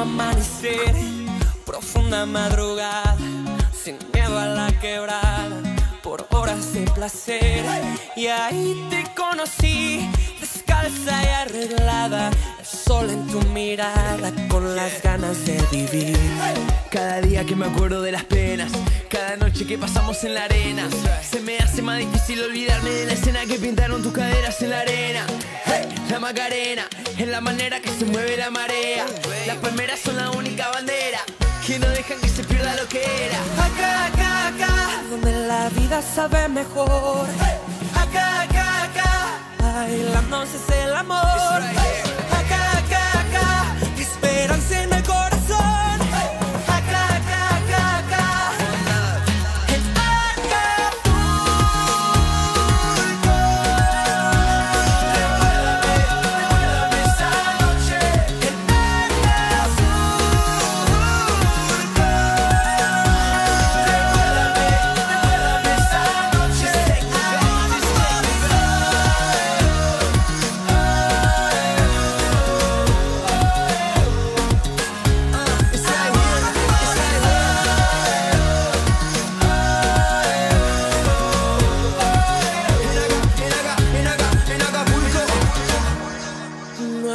Amanecer, profunda madrugada, sin miedo a la quebrada, por horas de placer. Y ahí te conocí, descalza y arreglada, el sol en tu mirada, con las ganas de vivir. Cada día que me acuerdo de las penas, cada noche que pasamos en la arena, se me hace más difícil olvidarme de la escena que pintaron tus caderas en la arena. Hey, la Macarena es la manera que se mueve la marea. Las palmeras son la única bandera que no dejan que se pierda lo que era. Acá, acá, acá, donde la vida sabe mejor. Acá, acá,